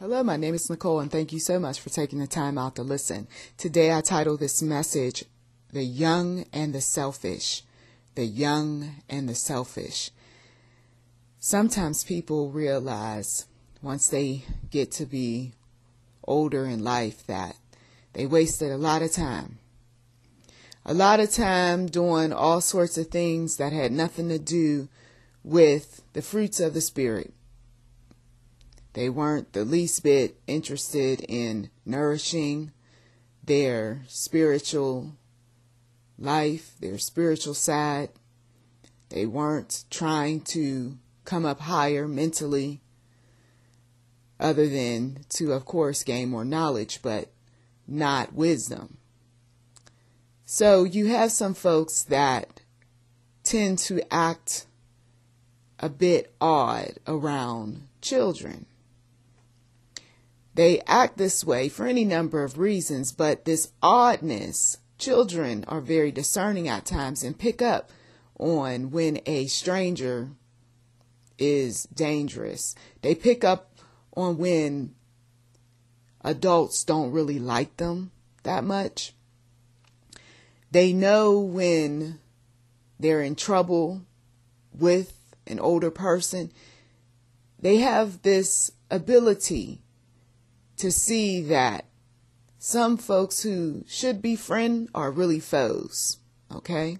Hello, my name is Nicholl, and thank you so much for taking the time out to listen. Today, I title this message, The Young and the Selfish. The Young and the Selfish. Sometimes people realize once they get to be older in life that they wasted a lot of time. A lot of time doing all sorts of things that had nothing to do with the fruits of the Spirit they weren't the least bit interested in nourishing their spiritual life, their spiritual side. They weren't trying to come up higher mentally, other than to, of course, gain more knowledge, but not wisdom. So you have some folks that tend to act a bit odd around children. They act this way for any number of reasons, but this oddness, children are very discerning at times and pick up on when a stranger is dangerous. They pick up on when adults don't really like them that much. They know when they're in trouble with an older person. They have this ability to see that some folks who should be friends are really foes. Okay?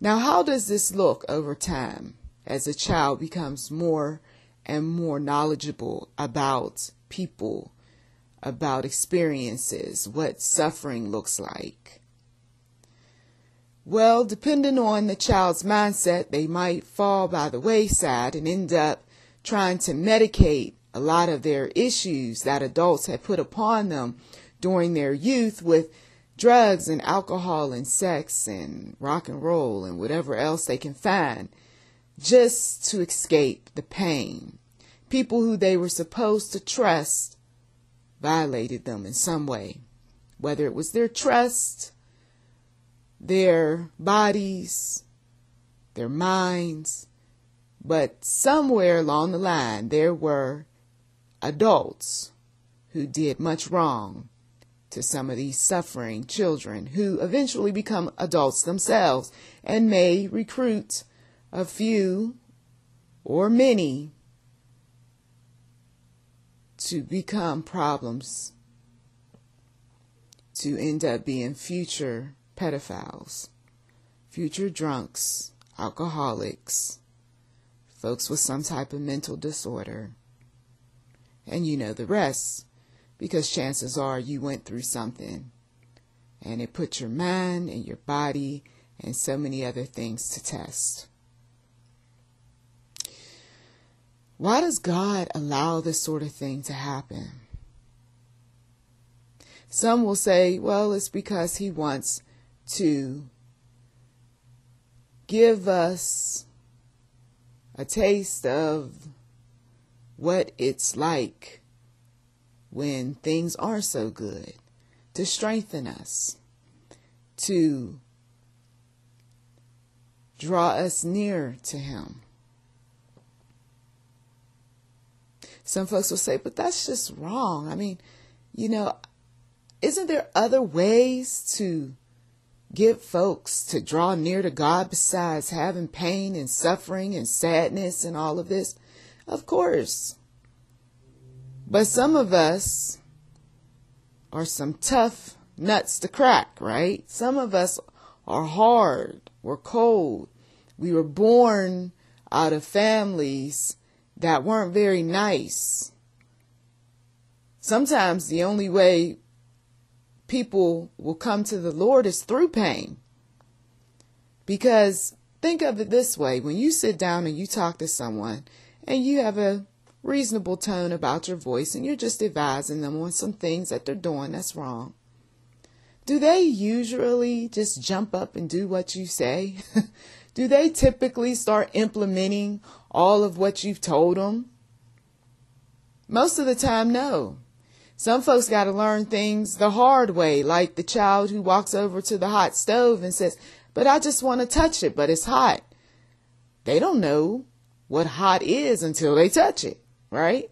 Now, how does this look over time as a child becomes more and more knowledgeable about people, about experiences, what suffering looks like? Well, depending on the child's mindset, they might fall by the wayside and end up trying to medicate a lot of their issues that adults had put upon them during their youth with drugs and alcohol and sex and rock and roll and whatever else they can find just to escape the pain. People who they were supposed to trust violated them in some way, whether it was their trust, their bodies, their minds, but somewhere along the line there were adults who did much wrong to some of these suffering children who eventually become adults themselves and may recruit a few or many to become problems to end up being future pedophiles, future drunks, alcoholics, folks with some type of mental disorder and you know the rest because chances are you went through something and it put your mind and your body and so many other things to test. Why does God allow this sort of thing to happen? Some will say, well, it's because He wants to give us a taste of what it's like when things are so good, to strengthen us, to draw us near to Him. Some folks will say, but that's just wrong. I mean, you know, isn't there other ways to get folks to draw near to God besides having pain and suffering and sadness and all of this? Of course. But some of us are some tough nuts to crack, right? Some of us are hard. We're cold. We were born out of families that weren't very nice. Sometimes the only way people will come to the Lord is through pain. Because think of it this way when you sit down and you talk to someone and you have a reasonable tone about your voice and you're just advising them on some things that they're doing that's wrong. Do they usually just jump up and do what you say? do they typically start implementing all of what you've told them? Most of the time, no. Some folks got to learn things the hard way, like the child who walks over to the hot stove and says, But I just want to touch it, but it's hot. They don't know what hot is until they touch it, right?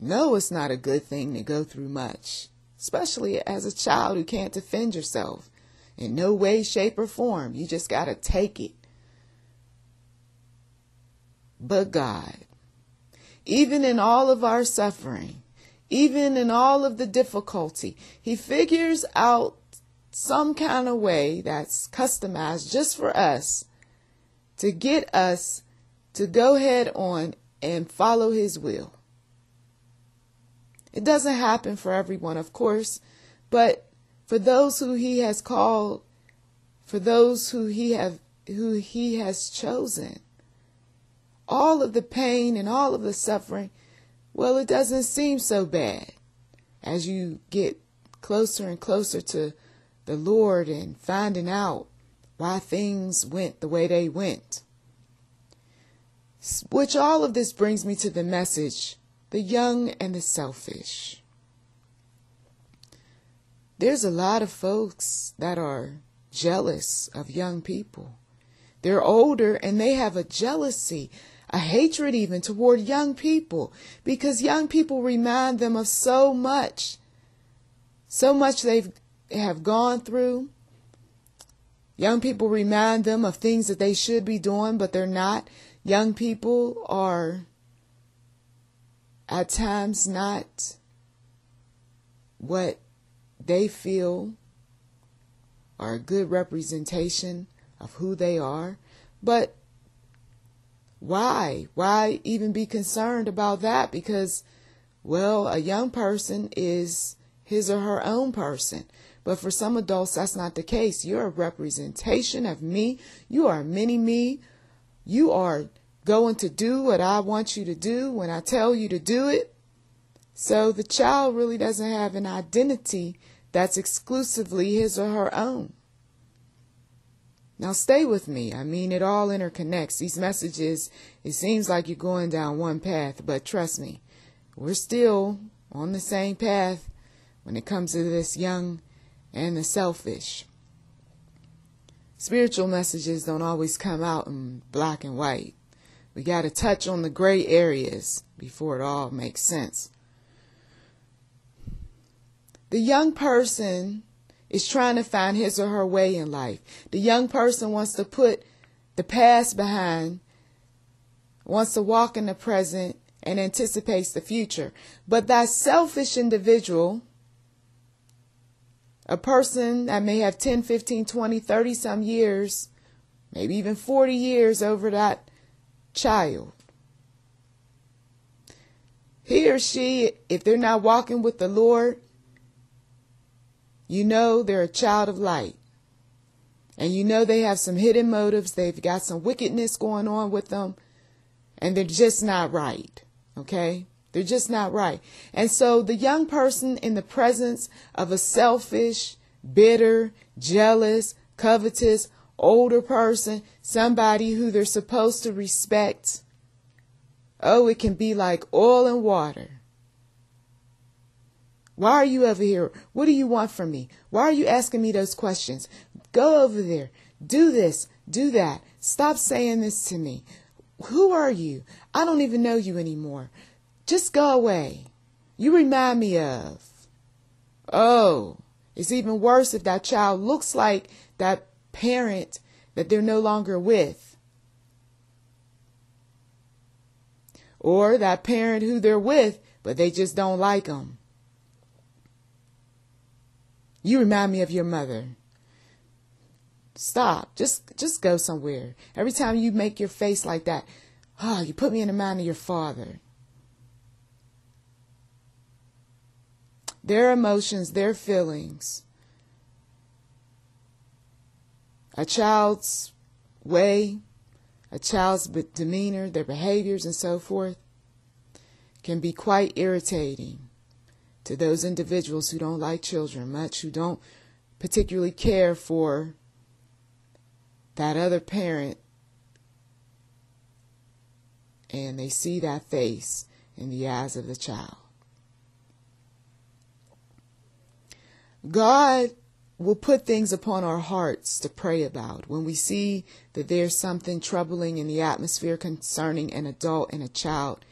No, it's not a good thing to go through much, especially as a child who can't defend yourself in no way, shape, or form. You just got to take it. But God, even in all of our suffering, even in all of the difficulty, He figures out some kind of way that's customized just for us to get us to go head on and follow His will. It doesn't happen for everyone, of course, but for those who He has called, for those who He have who He has chosen, all of the pain and all of the suffering, well, it doesn't seem so bad as you get closer and closer to the Lord and finding out why things went the way they went. Which all of this brings me to the message the young and the selfish. There's a lot of folks that are jealous of young people. They're older and they have a jealousy, a hatred even toward young people because young people remind them of so much, so much they've have gone through. Young people remind them of things that they should be doing, but they're not. Young people are at times not what they feel are a good representation of who they are. But why? Why even be concerned about that? Because, well, a young person is his or her own person. But for some adults, that's not the case. You're a representation of me. You are a mini me. You are going to do what I want you to do when I tell you to do it. So the child really doesn't have an identity that's exclusively his or her own. Now stay with me. I mean, it all interconnects. These messages, it seems like you're going down one path, but trust me, we're still on the same path when it comes to this young and the selfish. Spiritual messages don't always come out in black and white. We got to touch on the gray areas before it all makes sense. The young person is trying to find his or her way in life. The young person wants to put the past behind, wants to walk in the present, and anticipates the future. But that selfish individual, a person that may have 10, 15, 20, 30 some years, maybe even 40 years over that child. He or she, if they're not walking with the Lord, you know they're a child of light. And you know they have some hidden motives. They've got some wickedness going on with them. And they're just not right. Okay? They're just not right. And so the young person in the presence of a selfish, bitter, jealous, covetous, older person, somebody who they're supposed to respect. Oh, it can be like oil and water. Why are you over here? What do you want from me? Why are you asking me those questions? Go over there. Do this. Do that. Stop saying this to me. Who are you? I don't even know you anymore. Just go away. You remind me of. Oh, it's even worse if that child looks like that parent that they're no longer with. Or that parent who they're with, but they just don't like them. You remind me of your mother. Stop. Just just go somewhere. Every time you make your face like that, oh, you put me in the mind of your father. Their emotions, their feelings a child's way, a child's demeanor, their behaviors, and so forth can be quite irritating to those individuals who don't like children much, who don't particularly care for that other parent, and they see that face in the eyes of the child. God will put things upon our hearts to pray about. When we see that there's something troubling in the atmosphere concerning an adult and a child,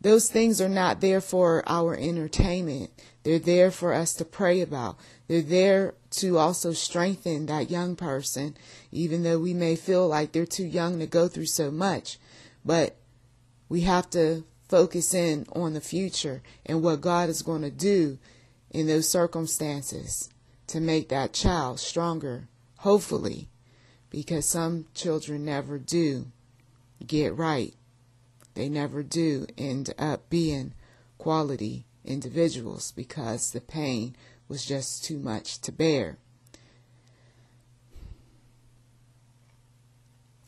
those things are not there for our entertainment. They're there for us to pray about. They're there to also strengthen that young person, even though we may feel like they're too young to go through so much. But we have to focus in on the future and what God is going to do in those circumstances to make that child stronger, hopefully, because some children never do get right. They never do end up being quality individuals because the pain was just too much to bear.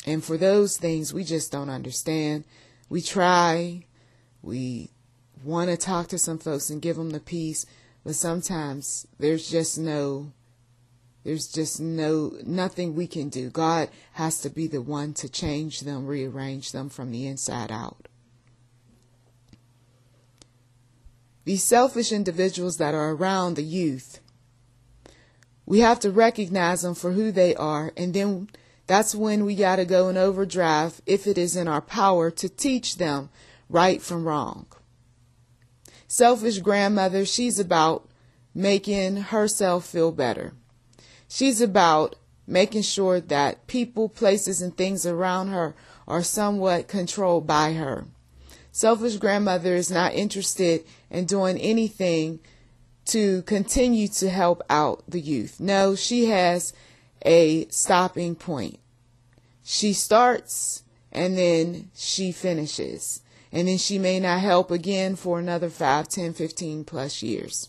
And for those things, we just don't understand. We try, we want to talk to some folks and give them the peace, but sometimes there's just no, there's just no, nothing we can do. God has to be the one to change them, rearrange them from the inside out. these selfish individuals that are around the youth, we have to recognize them for who they are. And then that's when we got to go in overdrive if it is in our power to teach them right from wrong. Selfish grandmother, she's about making herself feel better. She's about making sure that people, places, and things around her are somewhat controlled by her. Selfish grandmother is not interested in doing anything to continue to help out the youth. No, she has a stopping point. She starts and then she finishes. And then she may not help again for another 5, 10, 15 plus years.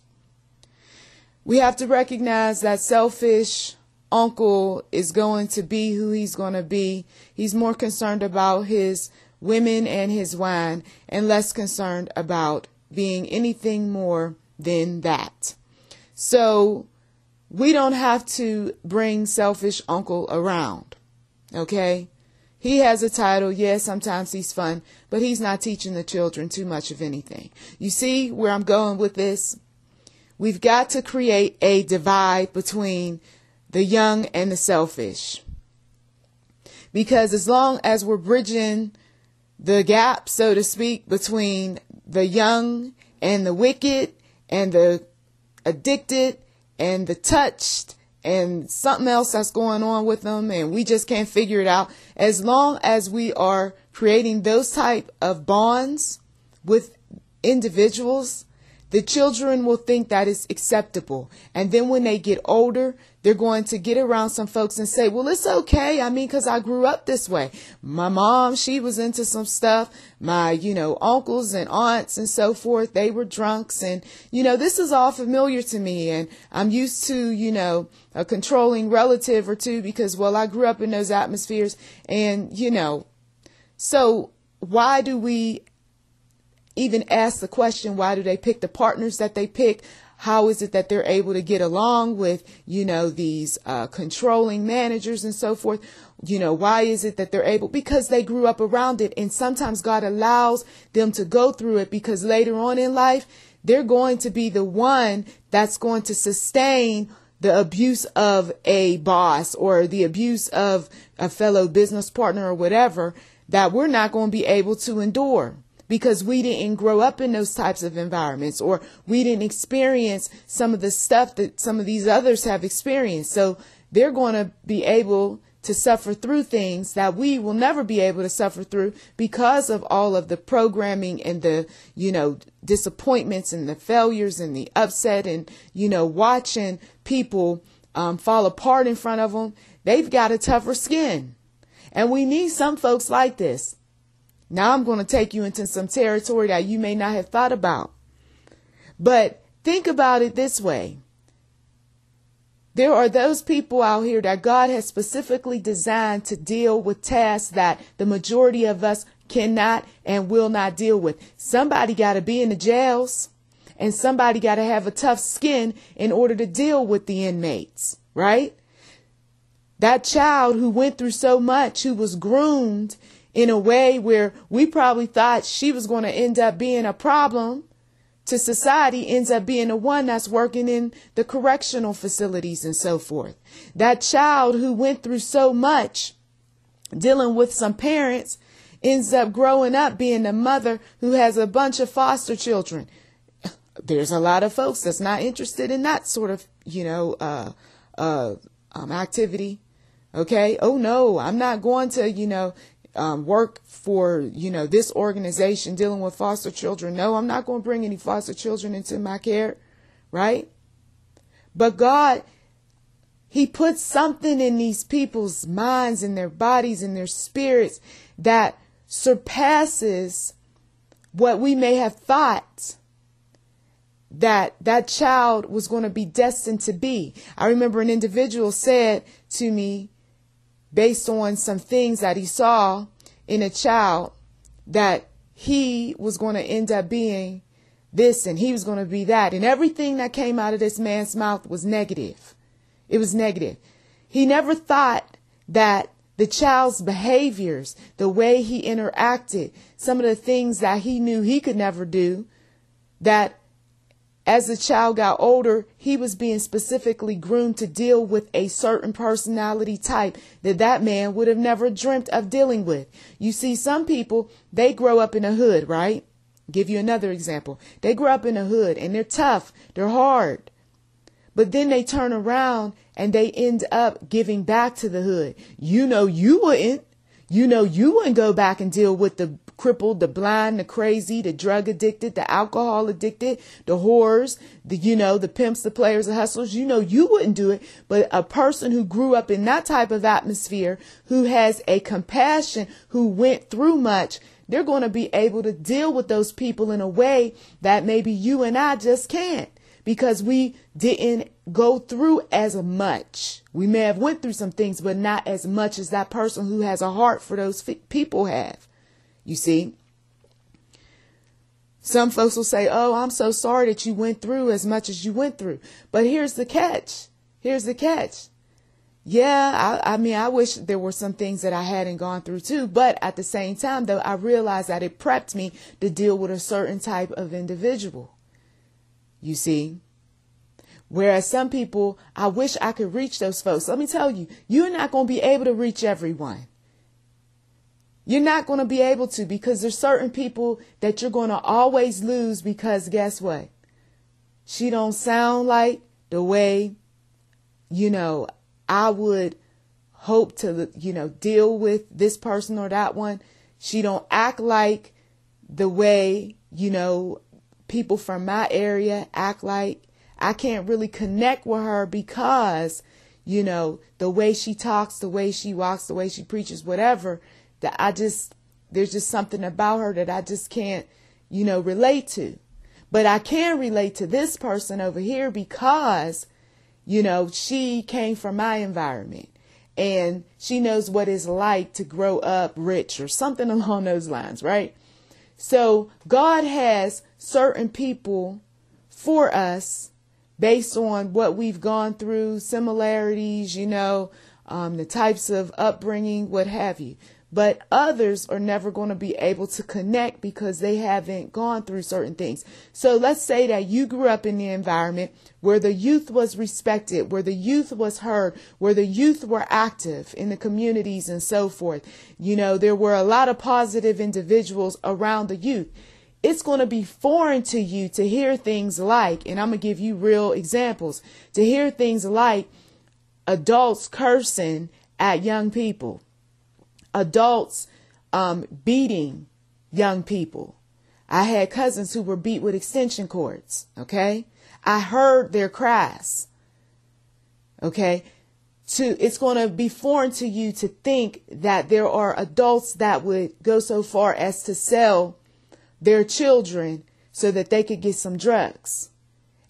We have to recognize that selfish uncle is going to be who he's going to be. He's more concerned about his women and his wine, and less concerned about being anything more than that. So we don't have to bring selfish uncle around. Okay? He has a title. Yes, sometimes he's fun, but he's not teaching the children too much of anything. You see where I'm going with this? We've got to create a divide between the young and the selfish. Because as long as we're bridging the gap, so to speak, between the young and the wicked and the addicted and the touched and something else that's going on with them and we just can't figure it out. As long as we are creating those type of bonds with individuals, the children will think that is acceptable. And then when they get older, they're going to get around some folks and say, well, it's okay. I mean, cause I grew up this way. My mom, she was into some stuff. My, you know, uncles and aunts and so forth, they were drunks. And, you know, this is all familiar to me. And I'm used to, you know, a controlling relative or two because, well, I grew up in those atmospheres and, you know, so why do we even ask the question, why do they pick the partners that they pick? How is it that they're able to get along with, you know, these uh, controlling managers and so forth? You know, why is it that they're able? Because they grew up around it. And sometimes God allows them to go through it because later on in life, they're going to be the one that's going to sustain the abuse of a boss or the abuse of a fellow business partner or whatever that we're not going to be able to endure because we didn't grow up in those types of environments or we didn't experience some of the stuff that some of these others have experienced. So they're going to be able to suffer through things that we will never be able to suffer through because of all of the programming and the, you know, disappointments and the failures and the upset and, you know, watching people um, fall apart in front of them. They've got a tougher skin. And we need some folks like this. Now I'm going to take you into some territory that you may not have thought about. But think about it this way. There are those people out here that God has specifically designed to deal with tasks that the majority of us cannot and will not deal with. Somebody got to be in the jails and somebody got to have a tough skin in order to deal with the inmates, right? That child who went through so much, who was groomed in a way where we probably thought she was going to end up being a problem to society ends up being the one that's working in the correctional facilities and so forth. That child who went through so much dealing with some parents ends up growing up being the mother who has a bunch of foster children. There's a lot of folks that's not interested in that sort of, you know, uh, uh, um, activity. Okay. Oh no, I'm not going to, you know, um, work for, you know, this organization dealing with foster children. No, I'm not going to bring any foster children into my care. Right. But God, He puts something in these people's minds and their bodies and their spirits that surpasses what we may have thought that that child was going to be destined to be. I remember an individual said to me, based on some things that he saw in a child, that he was going to end up being this and he was going to be that. And everything that came out of this man's mouth was negative. It was negative. He never thought that the child's behaviors, the way he interacted, some of the things that he knew he could never do, that as the child got older, he was being specifically groomed to deal with a certain personality type that that man would have never dreamt of dealing with. You see, some people, they grow up in a hood, right? Give you another example. They grow up in a hood and they're tough, they're hard. But then they turn around and they end up giving back to the hood. You know, you wouldn't. You know, you wouldn't go back and deal with the crippled, the blind, the crazy, the drug addicted, the alcohol addicted, the whores, the, you know, the pimps, the players, the hustlers. You know, you wouldn't do it. But a person who grew up in that type of atmosphere, who has a compassion, who went through much, they're going to be able to deal with those people in a way that maybe you and I just can't because we didn't go through as much. We may have went through some things, but not as much as that person who has a heart for those people have. You see? Some folks will say, Oh, I'm so sorry that you went through as much as you went through. But here's the catch. Here's the catch. Yeah, I, I, mean, I wish there were some things that I hadn't gone through too, but at the same time, though, I realized that it prepped me to deal with a certain type of individual. You see? Whereas some people, I wish I could reach those folks. Let me tell you, you're not going to be able to reach everyone. You're not going to be able to because there's certain people that you're going to always lose because guess what? She don't sound like the way, you know, I would hope to, you know, deal with this person or that one. She don't act like the way, you know, people from my area act like. I can't really connect with her because, you know, the way she talks, the way she walks, the way she preaches, whatever that I just, there's just something about her that I just can't, you know, relate to. But I can relate to this person over here because, you know, she came from my environment and she knows what it's like to grow up rich or something along those lines, right? So God has certain people for us based on what we've gone through, similarities, you know, um, the types of upbringing, what have you but others are never going to be able to connect because they haven't gone through certain things. So let's say that you grew up in the environment where the youth was respected, where the youth was heard, where the youth were active in the communities and so forth. You know, there were a lot of positive individuals around the youth. It's going to be foreign to you to hear things like, and I'm going to give you real examples, to hear things like adults cursing at young people adults um, beating young people. I had cousins who were beat with extension cords. Okay. I heard their cries. Okay. To, it's going to be foreign to you to think that there are adults that would go so far as to sell their children so that they could get some drugs.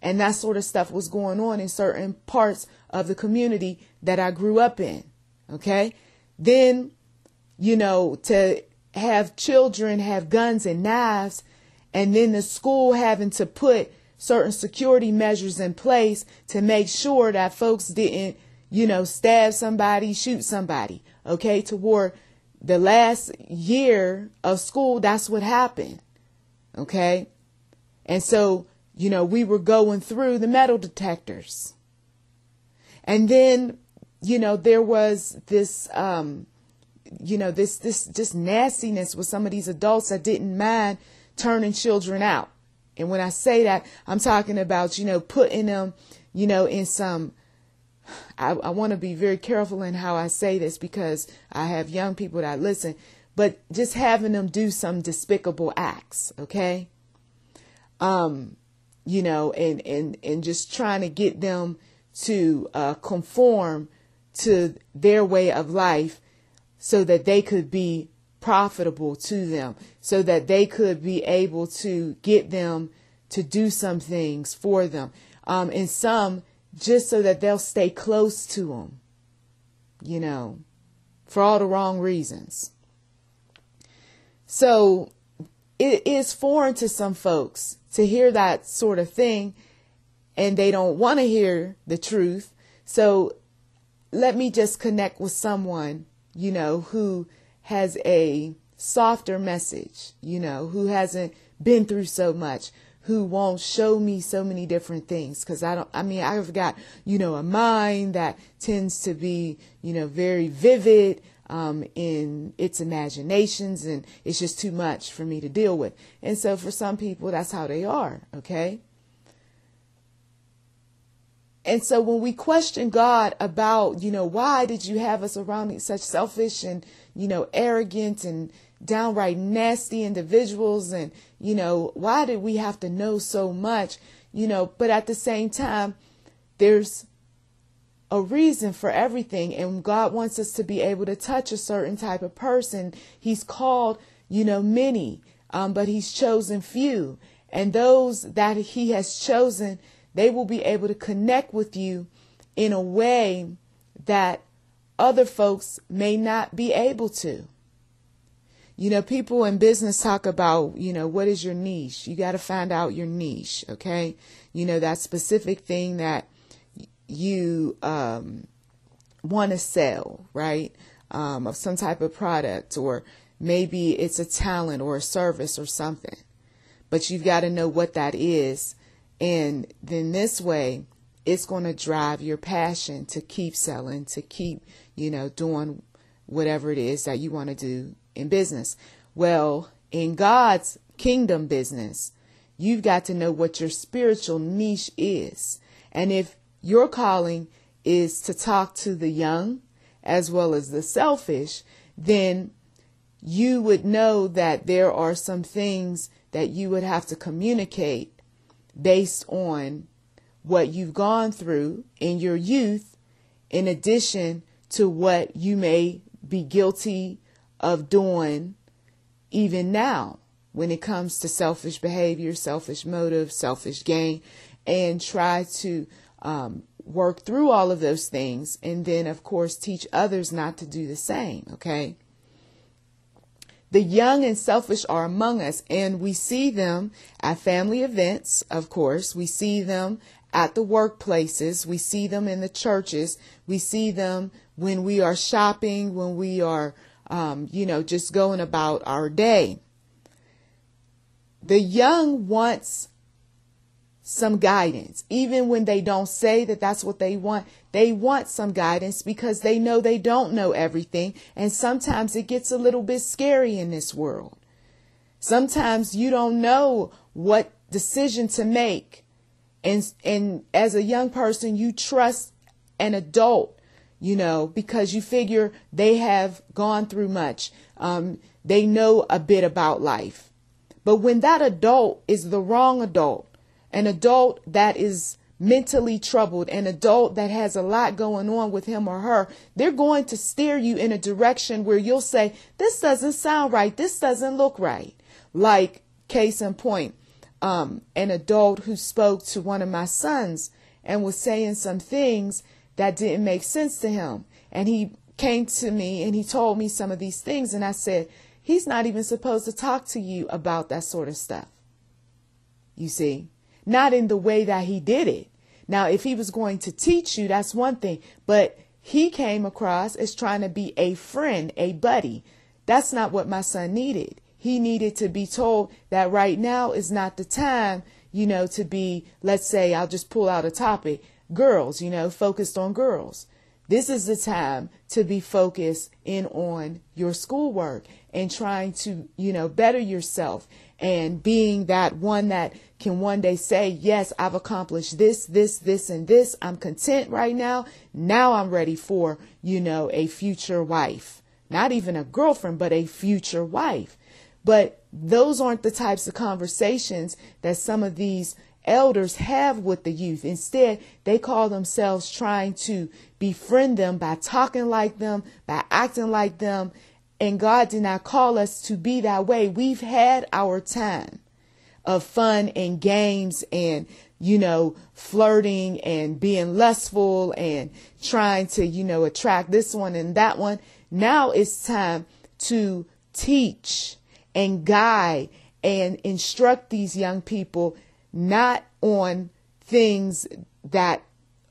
And that sort of stuff was going on in certain parts of the community that I grew up in. Okay. Then you know, to have children have guns and knives, and then the school having to put certain security measures in place to make sure that folks didn't, you know, stab somebody, shoot somebody. Okay, toward the last year of school, that's what happened. Okay, and so, you know, we were going through the metal detectors. And then, you know, there was this um, you know, this, this, just nastiness with some of these adults that didn't mind turning children out. And when I say that, I'm talking about, you know, putting them, you know, in some, I, I want to be very careful in how I say this because I have young people that listen, but just having them do some despicable acts, okay? Um, you know, and, and, and just trying to get them to uh, conform to their way of life so that they could be profitable to them, so that they could be able to get them to do some things for them. Um, and some just so that they'll stay close to them, you know, for all the wrong reasons. So it is foreign to some folks to hear that sort of thing and they don't want to hear the truth. So let me just connect with someone, you know, who has a softer message, you know, who hasn't been through so much, who won't show me so many different things. Cause I don't, I mean, I've got, you know, a mind that tends to be, you know, very vivid. Um, in its imaginations and it's just too much for me to deal with. And so for some people, that's how they are. Okay. And so when we question God about, you know, why did you have us around such selfish and, you know, arrogant and downright nasty individuals and, you know, why did we have to know so much, you know, but at the same time, there's a reason for everything and God wants us to be able to touch a certain type of person. He's called, you know, many, um, but he's chosen few. And those that he has chosen, they will be able to connect with you in a way that other folks may not be able to. You know, people in business talk about, you know, what is your niche? You got to find out your niche, okay? You know, that specific thing that you um, want to sell, right? Um, of some type of product, or maybe it's a talent or a service or something. But you've got to know what that is and then this way, it's going to drive your passion to keep selling, to keep, you know, doing whatever it is that you want to do in business. Well, in God's kingdom business, you've got to know what your spiritual niche is. And if your calling is to talk to the young as well as the selfish, then you would know that there are some things that you would have to communicate based on what you've gone through in your youth, in addition to what you may be guilty of doing even now when it comes to selfish behavior, selfish motive, selfish gain, and try to um, work through all of those things. And then, of course, teach others not to do the same. Okay. The young and selfish are among us, and we see them at family events, of course. We see them at the workplaces. We see them in the churches. We see them when we are shopping, when we are, um, you know, just going about our day. The young wants some guidance. Even when they don't say that that's what they want, they want some guidance because they know they don't know everything. And sometimes it gets a little bit scary in this world. Sometimes you don't know what decision to make. And, and as a young person, you trust an adult, you know, because you figure they have gone through much. Um, they know a bit about life. But when that adult is the wrong adult, an adult that is mentally troubled, an adult that has a lot going on with him or her, they're going to steer you in a direction where you'll say, This doesn't sound right. This doesn't look right. Like, case in point, um, an adult who spoke to one of my sons and was saying some things that didn't make sense to him. And he came to me and he told me some of these things. And I said, He's not even supposed to talk to you about that sort of stuff. You see? Not in the way that he did it. Now, if he was going to teach you, that's one thing, but he came across as trying to be a friend, a buddy. That's not what my son needed. He needed to be told that right now is not the time, you know, to be, let's say, I'll just pull out a topic, girls, you know, focused on girls. This is the time to be focused in on your schoolwork and trying to, you know, better yourself and being that one that can one day say, yes, I've accomplished this, this, this, and this. I'm content right now. Now I'm ready for, you know, a future wife, not even a girlfriend, but a future wife. But those aren't the types of conversations that some of these elders have with the youth. Instead, they call themselves trying to befriend them by talking like them, by acting like them. And God did not call us to be that way. We've had our time of fun and games and, you know, flirting and being lustful and trying to, you know, attract this one and that one. Now it's time to teach and guide and instruct these young people not on things that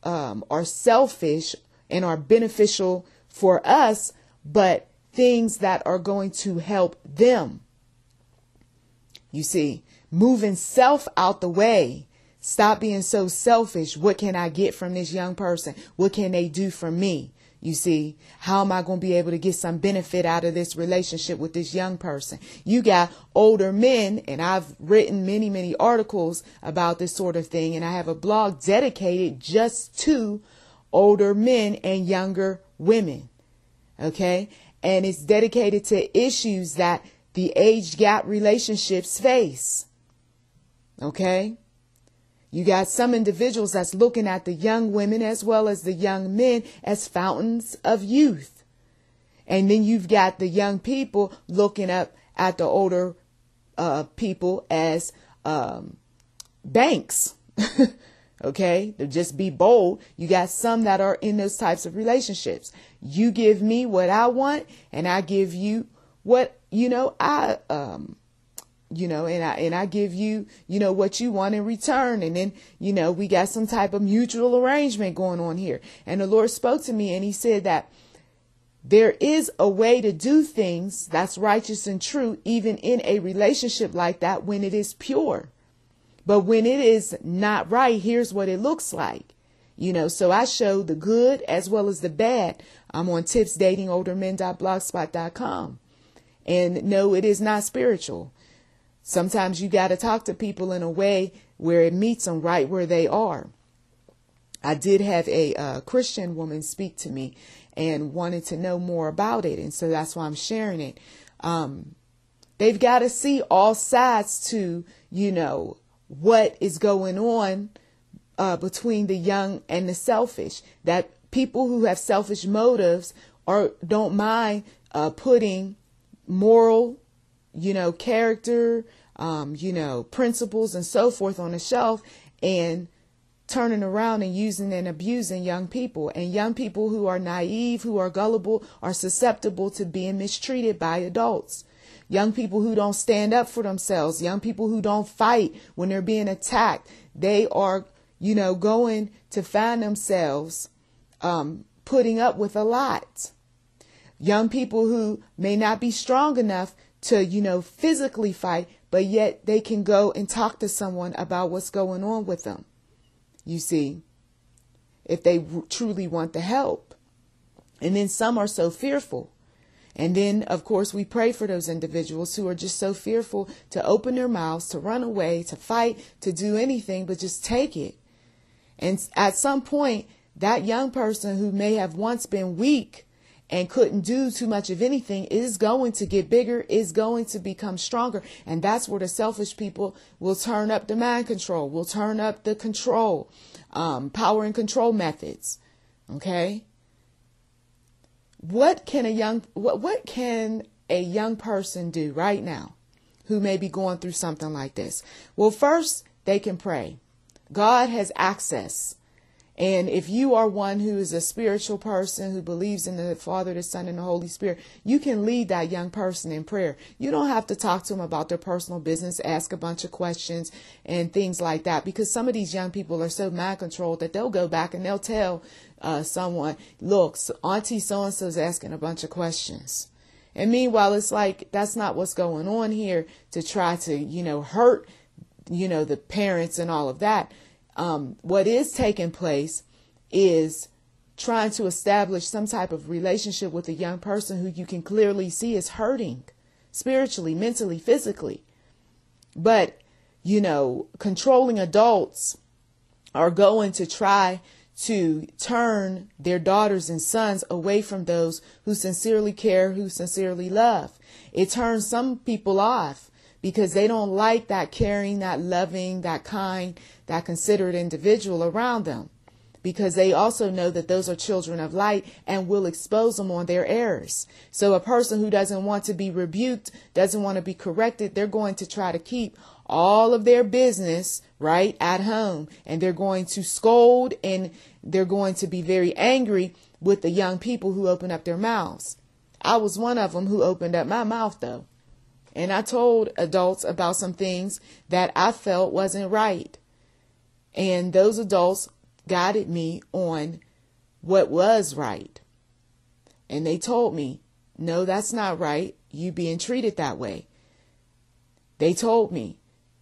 um, are selfish and are beneficial for us, but things that are going to help them. You see, moving self out the way. Stop being so selfish. What can I get from this young person? What can they do for me? You see, how am I going to be able to get some benefit out of this relationship with this young person? You got older men, and I've written many, many articles about this sort of thing, and I have a blog dedicated just to older men and younger women. Okay. And it's dedicated to issues that the age gap relationships face. Okay. You got some individuals that's looking at the young women as well as the young men as fountains of youth. And then you've got the young people looking up at the older uh, people as um, banks. okay, to just be bold. You got some that are in those types of relationships. You give me what I want, and I give you what you know I um you know, and I and I give you, you know, what you want in return. And then, you know, we got some type of mutual arrangement going on here. And the Lord spoke to me and he said that there is a way to do things that's righteous and true, even in a relationship like that when it is pure. But when it is not right, here's what it looks like. You know, so I show the good as well as the bad. I'm on tipsdatingoldermen.blogspot.com. And no, it is not spiritual. Sometimes you got to talk to people in a way where it meets them right where they are. I did have a uh, Christian woman speak to me and wanted to know more about it. And so that's why I'm sharing it. Um, they've got to see all sides to, you know, what is going on uh, between the young and the selfish. That people who have selfish motives or don't mind uh, putting moral you know, character, um, you know, principles and so forth on the shelf and turning around and using and abusing young people. And young people who are naive, who are gullible, are susceptible to being mistreated by adults. Young people who don't stand up for themselves, young people who don't fight when they're being attacked, they are, you know, going to find themselves um, putting up with a lot. Young people who may not be strong enough to, you know, physically fight, but yet they can go and talk to someone about what's going on with them. You see, if they truly want the help. And then some are so fearful. And then, of course, we pray for those individuals who are just so fearful to open their mouths, to run away, to fight, to do anything, but just take it. And at some point, that young person who may have once been weak and couldn't do too much of anything is going to get bigger, is going to become stronger. And that's where the selfish people will turn up the mind control, will turn up the control, um, power and control methods. Okay. What can a young, what, what can a young person do right now who may be going through something like this? Well, first they can pray. God has access and if you are one who is a spiritual person who believes in the Father, the Son, and the Holy Spirit, you can lead that young person in prayer. You don't have to talk to them about their personal business, ask a bunch of questions and things like that, because some of these young people are so mind controlled that they'll go back and they'll tell uh, someone, look, Auntie so and so is asking a bunch of questions. And meanwhile, it's like that's not what's going on here to try to, you know, hurt, you know, the parents and all of that um, what is taking place is trying to establish some type of relationship with a young person who you can clearly see is hurting spiritually, mentally, physically. But, you know, controlling adults are going to try to turn their daughters and sons away from those who sincerely care, who sincerely love. It turns some people off because they don't like that caring, that loving, that kind, that considerate individual around them because they also know that those are children of light and will expose them on their errors. So a person who doesn't want to be rebuked, doesn't want to be corrected, they're going to try to keep all of their business right at home and they're going to scold and they're going to be very angry with the young people who open up their mouths. I was one of them who opened up my mouth though. And I told adults about some things that I felt wasn't right. And those adults guided me on what was right. And they told me, no, that's not right. You being treated that way. They told me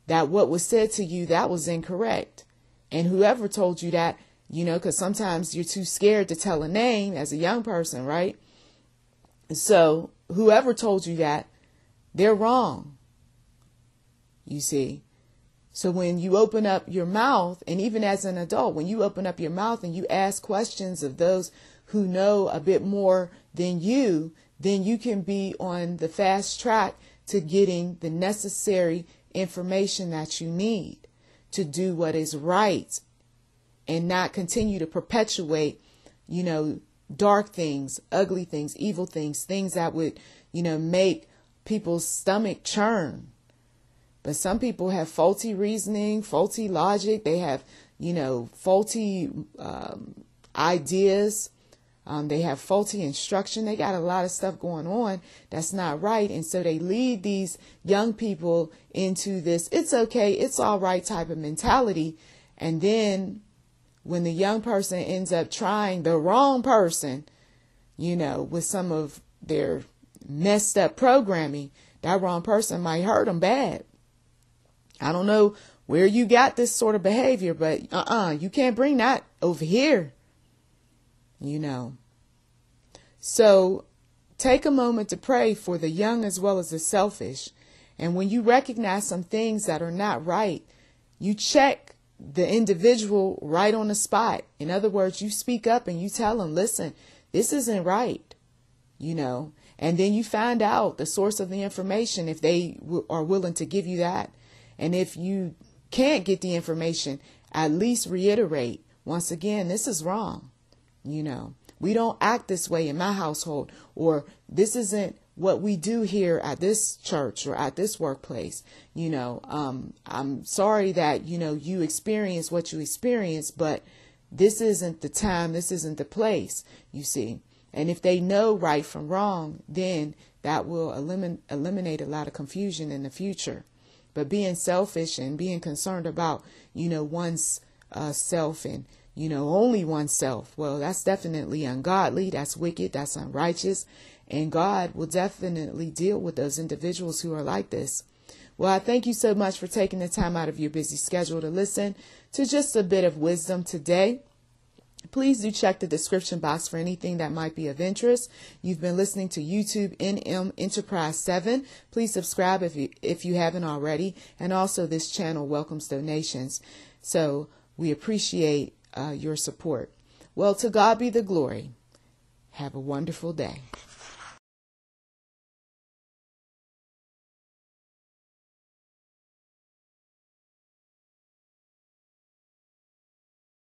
that what was said to you, that was incorrect. And whoever told you that, you know, because sometimes you're too scared to tell a name as a young person, right? So whoever told you that, they're wrong. You see, so when you open up your mouth, and even as an adult, when you open up your mouth and you ask questions of those who know a bit more than you, then you can be on the fast track to getting the necessary information that you need to do what is right and not continue to perpetuate, you know, dark things, ugly things, evil things, things that would, you know, make people's stomach churn. But some people have faulty reasoning, faulty logic. They have, you know, faulty um, ideas. Um, they have faulty instruction. They got a lot of stuff going on that's not right. And so they lead these young people into this, it's okay, it's all right type of mentality. And then when the young person ends up trying the wrong person, you know, with some of their messed up programming, that wrong person might hurt them bad. I don't know where you got this sort of behavior, but uh uh-uh, uh you can't bring that over here. You know. So take a moment to pray for the young as well as the selfish. And when you recognize some things that are not right, you check the individual right on the spot. In other words, you speak up and you tell them, listen, this isn't right, you know, and then you find out the source of the information if they w- are willing to give you that. And if you can't get the information, at least reiterate once again, this is wrong. You know, we don't act this way in my household, or this isn't what we do here at this church or at this workplace. You know, um, I'm sorry that, you know, you experience what you experience, but this isn't the time, this isn't the place, you see. And if they know right from wrong, then that will elimin- eliminate a lot of confusion in the future. But being selfish and being concerned about, you know, one's uh, self and, you know, only oneself, well, that's definitely ungodly. That's wicked. That's unrighteous. And God will definitely deal with those individuals who are like this. Well, I thank you so much for taking the time out of your busy schedule to listen to just a bit of wisdom today. Please do check the description box for anything that might be of interest. You've been listening to YouTube NM Enterprise 7. Please subscribe if you, if you haven't already. And also this channel welcomes donations. So we appreciate uh, your support. Well, to God be the glory. Have a wonderful day.